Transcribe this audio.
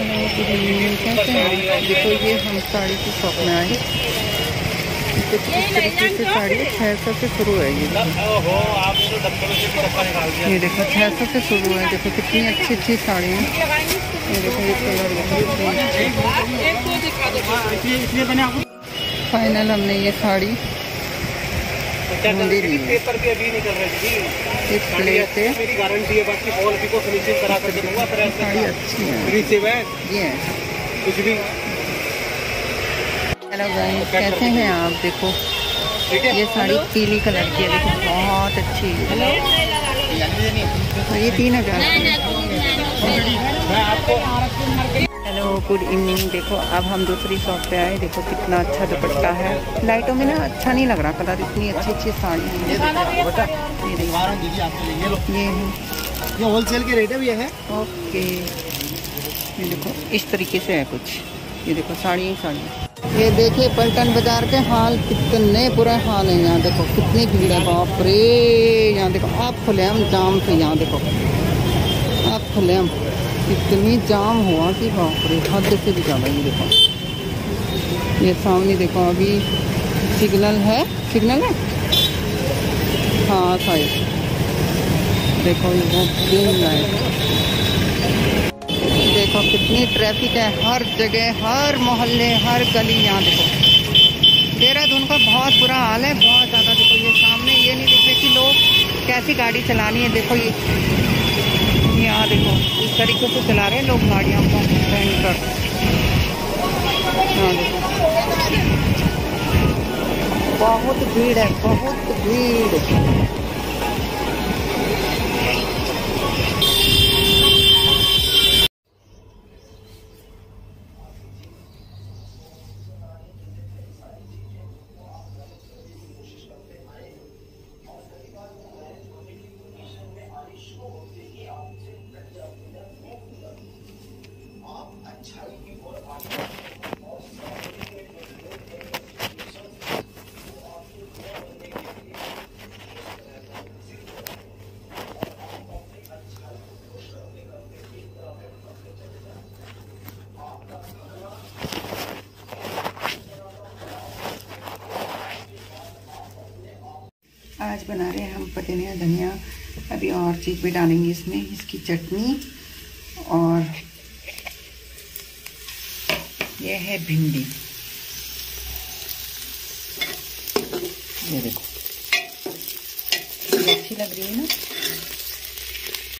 कैसे हैं देखो ये हम साड़ी की शॉप में आए कुछ इस तरीके से साड़ी छः सौ से शुरू है। ये ये देखो छः सौ से शुरू है देखो कितनी अच्छी अच्छी साड़ी है ये देखो ये कलर फाइनल हमने ये साड़ी। ढूंढी ली है? पेपर भी अभी निकल रहे जी। इस से मेरी गारंटी है बाकी बॉल भी को फिनिशिंग करा कर दूँगा साड़ी अच्छी है। फ्री वह ये कुछ भी। हेलो गाइस कैसे हैं आप? देखो ये साड़ी पीली कलर की है देखो बहुत अच्छी है। ये तीन हज़ार। हेलो गुड इवनिंग देखो अब हम दूसरी शॉप पे आए। देखो कितना अच्छा दुपट्टा है। लाइटों में ना अच्छा नहीं लग रहा कलर इतनी अच्छी अच्छी साड़ी है। ये देखो ये है। ये होलसेल के रेट है भैया है? ओके ये देखो इस तरीके से है कुछ। ये देखो साड़ी ही साड़ी ये देखिए पलटन बाज़ार के हाल कितने बुरे हाल है यहाँ। देखो कितनी भीड़ है बाप रे। यहाँ देखो आप खुले हम जाम थे यहाँ देखो। आप खुले हम इतनी जाम हुआ कि बाप रे, हद से भी ज़्यादा ये देखो। ये सामने देखो, अभी सिग्नल है? सिग्नल है? हाँ शायद देखो, ये वो ग्रीन लाइट देखो, कितनी ट्रैफ़िक है हर जगह, हर मोहल्ले, हर गली यहाँ देखो। देहरादून का बहुत बुरा हाल है, बहुत ज़्यादा देखो, ये सामने ये नहीं दिख कि लोग कैसी गाड़ी चलानी है। देखो ये यहाँ देखो, इस तरीके से चला रहे हैं लोग गाड़ियाँ को भयंकर। बहुत भीड़ है, बहुत भीड़। आज बना रहे हैं हम पुदीना धनिया। अभी और चीज़ भी डालेंगे इसमें, इसकी चटनी और यह है भिंडी। ये देखो। अच्छी लग रही है ना?